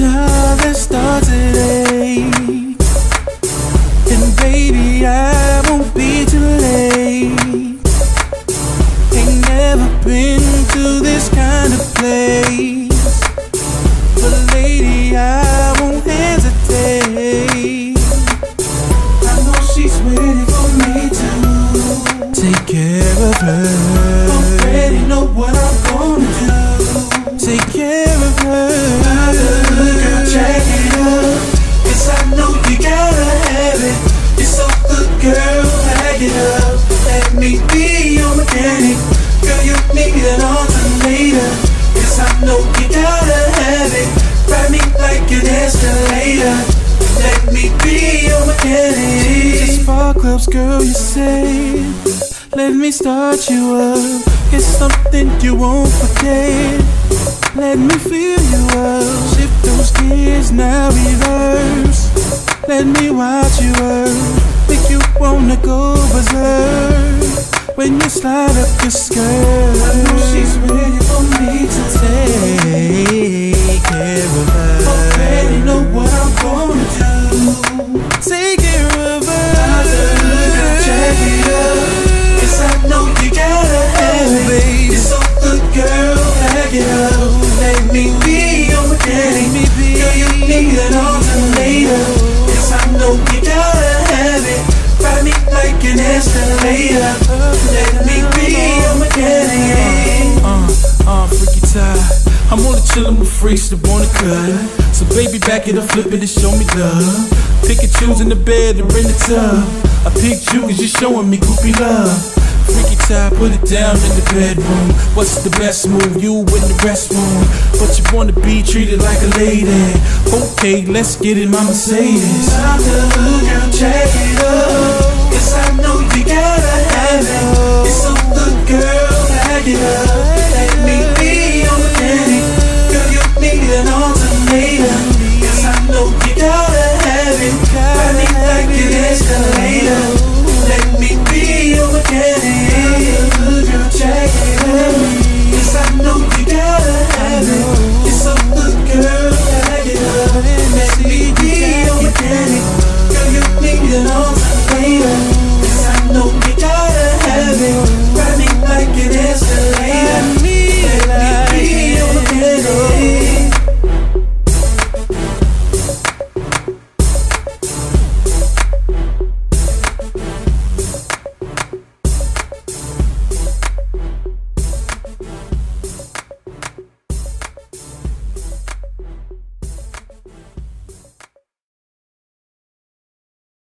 other start today And baby, I won't be too late. Ain't never been to this kind of place. But lady, I won't hesitate. I know she's waiting for me to Take care of her. Already know what I'm gonna do. Take care of her. Know you gotta have it. Ride me like an escalator. Let me be your mechanic. Just spark plugs, girl, you say. Let me start you up. It's something you won't forget. Let me fill you up. Shift those gears, now reverse. Let me watch you work. Make you wanna go berserk. When you slide up your skirt. I know she's ready for me to take care of her. Already know what I'm gonna do. Take care of her. Girl, check it I know you gotta have. You're good, girl, it up. Let me an escalator. Let me be your mechanic. Uh, uh, freaky tie. I'm only chillin' with freaks that wanna cut. So baby, back it up, flip it and show me love. Pick and choose in the bed or in the tub. I picked you cause you're showing me groupie love. Freaky tie, put it down in the bedroom. What's the best move? You in the restroom. But you wanna be treated like a lady. Okay, let's get in my Mercedes. I'm the girl, check it.